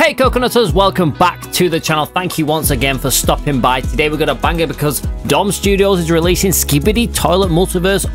Hey Coconuters, welcome back to the channel. Thank you once again for stopping by. Today we've got a banger because Dom Studios is releasing Skibidi Toilet Multiverse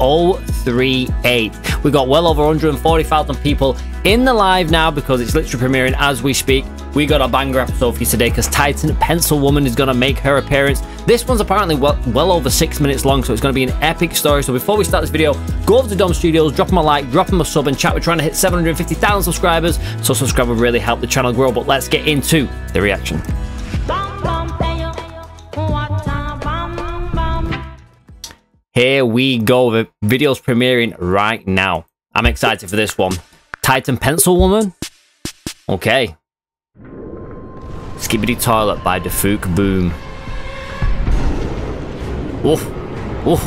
038. We've got well over 140,000 people in the live now because it's literally premiering as we speak. We got a banger episode for you today because Titan Pencil Woman is going to make her appearance. This one's apparently well, well over six minutes long, so it's going to be an epic story. So before we start this video, go over to Dom Studios, drop them a like, drop them a sub, and chat. We're trying to hit 750,000 subscribers, so subscribe would really help the channel grow. But let's get into the reaction. Here we go. The video's premiering right now. I'm excited for this one. Titan Pencil Woman? Okay. Skibidi Toilet by Defuk Boom. Oof. Oof.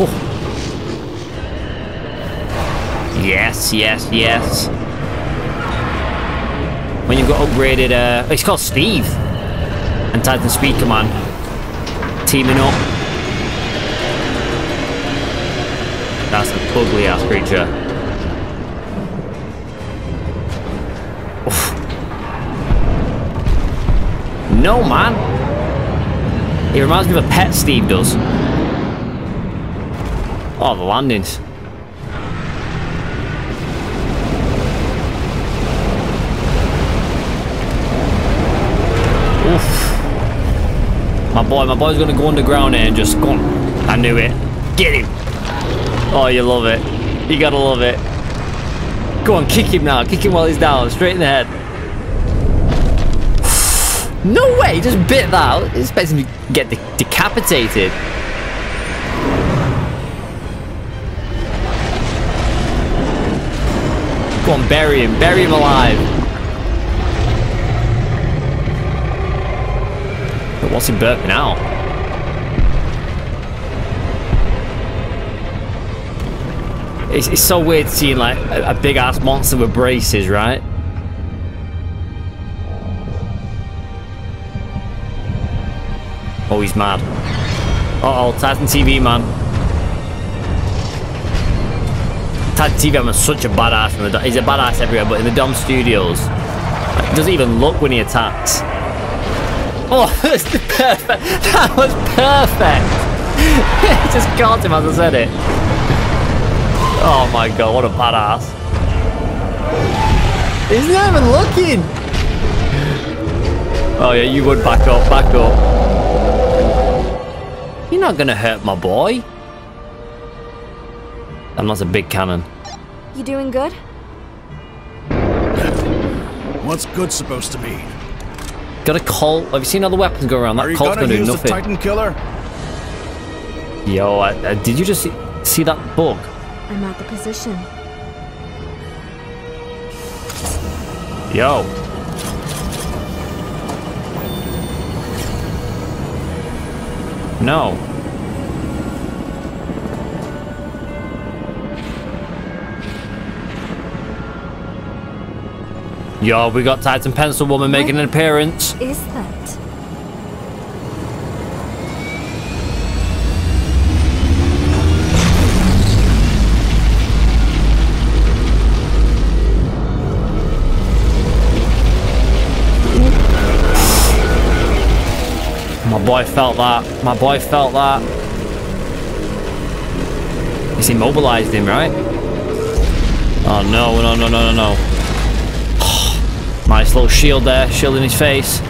Yes, yes, yes. When you've got upgraded, uh, it's called Steve. And Titan Speaker Man. Teaming up. That's an ugly ass creature. No, man. He reminds me of a pet Steve does. Oh, the landings. Oof. My boy, my boy's gonna go underground here and just go on. I knew it. Get him. Oh, you love it. You gotta love it. Go on, kick him now. Kick him while he's down. Straight in the head. No way, he just bit that. He's expecting to get de decapitated. Go on, bury him. Bury him alive. But what's he burping out? It's, it's so weird seeing like a, a big ass monster with braces, right? Oh, he's mad. Uh oh, Titan TV, man. Titan TV, I'm such a badass. The, he's a badass everywhere, but in the Dom Studios, he doesn't even look when he attacks. Oh, that's perfect. That was perfect. just caught him as I said it. Oh my god, what a badass. He's not even looking. Oh yeah, you would back up, back up. You're not gonna hurt my boy. I'm not a big cannon. You doing good? What's good supposed to mean? Got a Colt. Have you seen all the weapons go around? That Are Colt's gonna gonna do use the nothing. Titan Killer? Yo, uh, uh, did you just see, see that bug? I'm at the position. Yo. No. Yo, we got Titan Pencil Woman making an appearance. Is that? My boy felt that. My boy felt that. He's immobilized him, right? Oh no, no, no, no, no, no. nice little shield there, shielding his face.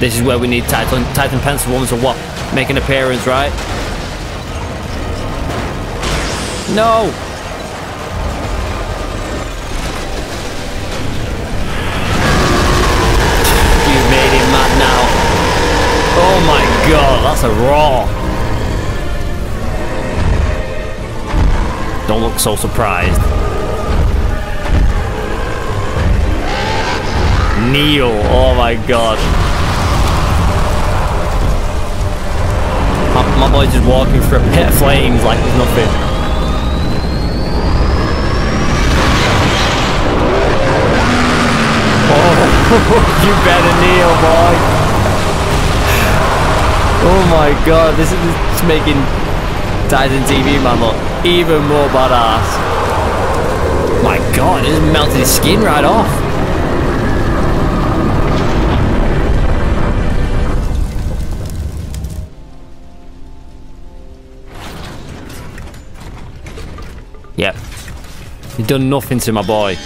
This is where we need Titan, Titan Pencil Woman to what? Make an appearance, right? No! That's a raw. Don't look so surprised. Neil, oh my god. My, my boy's just walking through a pit of flames like there's nothing. Oh, you better kneel, boy. Oh my god, this is making Titan TV Mammal even more badass. My god, it just melted his skin right off. Yep. You've done nothing to my boy.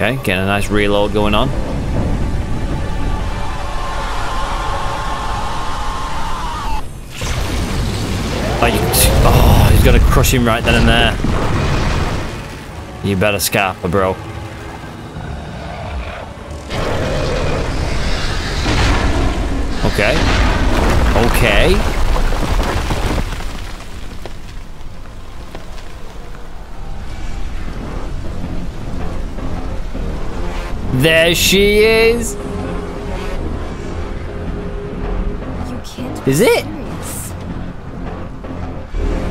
Okay, getting a nice reload going on. Oh, he's gonna crush him right then and there. You better Scarpa, bro. Okay. Okay. There she is. You can't Is it? serious.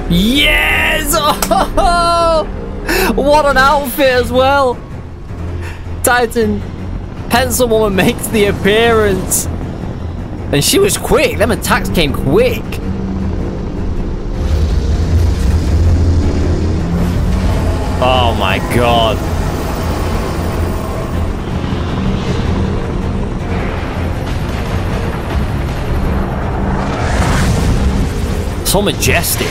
Yes! Oh, what an outfit as well. Titan Pencil Woman makes the appearance. And she was quick. Them attacks came quick. Oh my god. So majestic.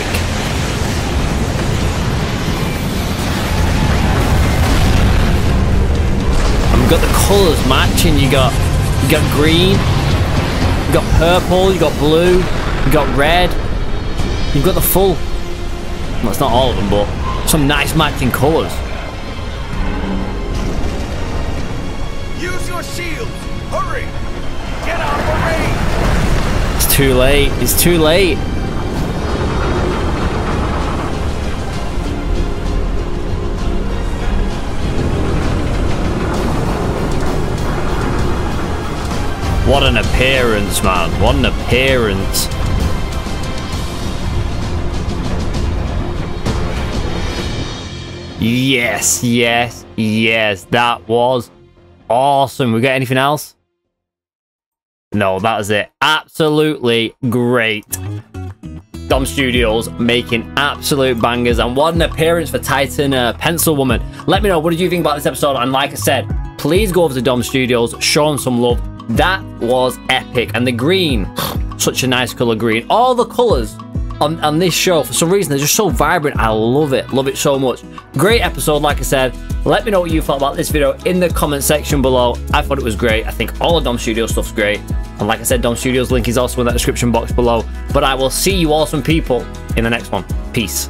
And we've got the colours matching. You got you got green, you got purple, you got blue, you got red. You've got the full. Well, it's not all of them, but some nice matching colours. Use your shields! Hurry! Get out of the way! It's too late. It's too late. What an appearance, man. What an appearance. Yes, yes, yes. That was awesome. We got anything else? No, that was it. Absolutely great. Dom Studios making absolute bangers and what an appearance for Titan uh, Pencil Woman. Let me know, what did you think about this episode? And like I said, please go over to Dom Studios, show them some love. That was epic. And the green, such a nice color green. All the colors on, on this show, for some reason, they're just so vibrant. I love it. Love it so much. Great episode, like I said. Let me know what you thought about this video in the comment section below. I thought it was great. I think all of Dom Studio stuff's great. And like I said, Dom Studios link is also in that description box below. But I will see you awesome people in the next one. Peace.